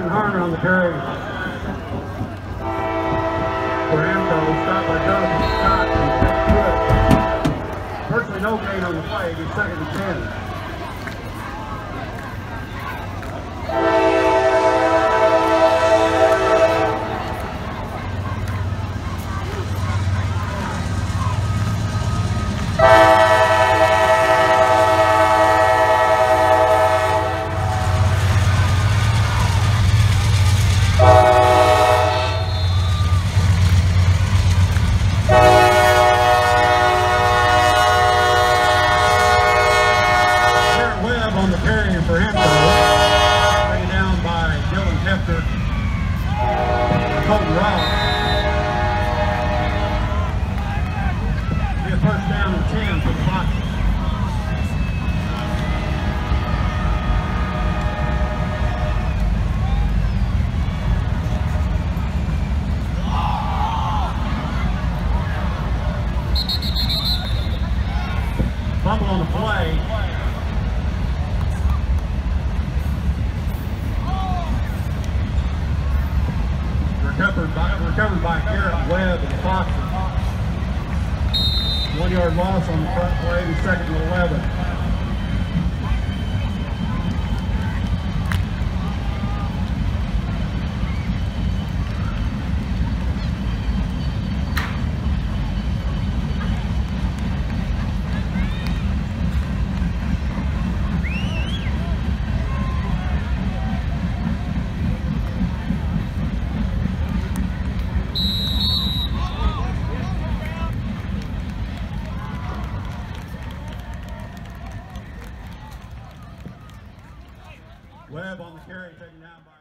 Kevin Harner on the carry. For Amco, stopped by Doug Scott and Ted Pruitt. Virtually no gain on the play. He's second and ten. Garrett Webb on the carrier for Amco. Taken down by Dylan Hefter. Colton Ross. Be a first down and 10 for the Foxes. Fumble on the play. Recovered by, recovered by Garrett Webb and Foxes. One yard loss on the front play, second and 11. Webb on the carry, taken down by.